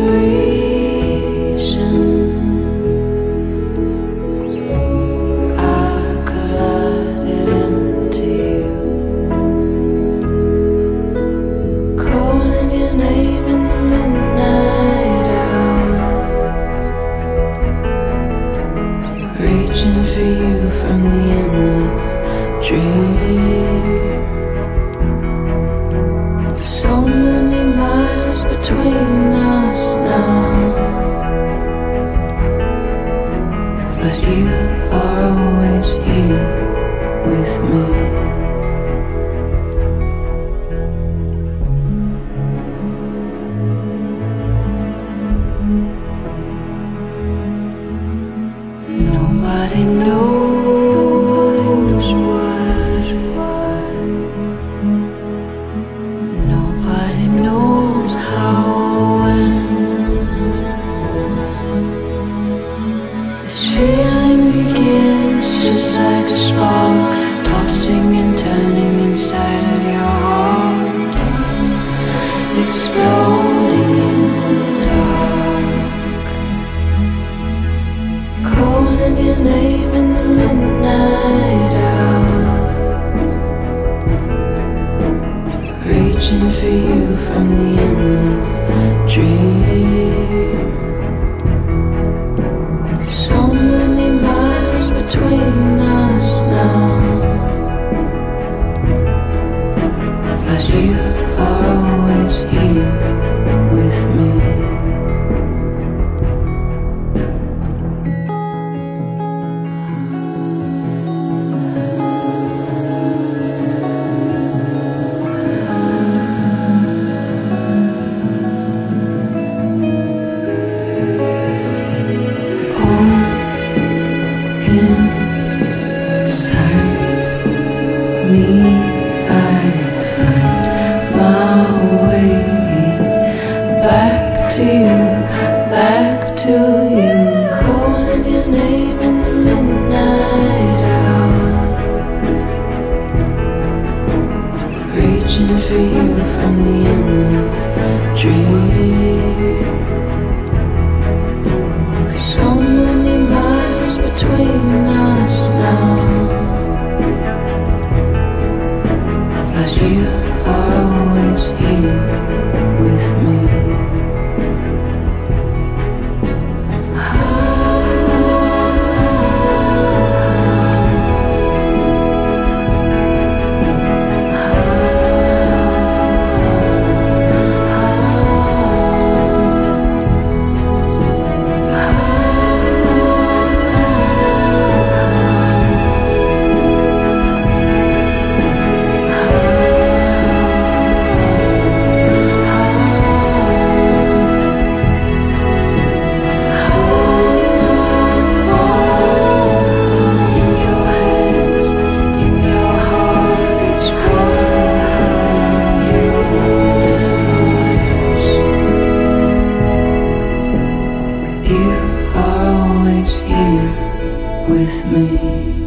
to Nobody knows. Nobody knows how when this feeling begins just like a spark tossing and turning inside of your heart, exploding in the dark. Calling your name in the midnight hour. Reaching for you from the endless dream. So many miles between us now. You are always here with me. Inside to you, back to you. Calling your name in the midnight hour, reaching for you from the endless dream. Here with me.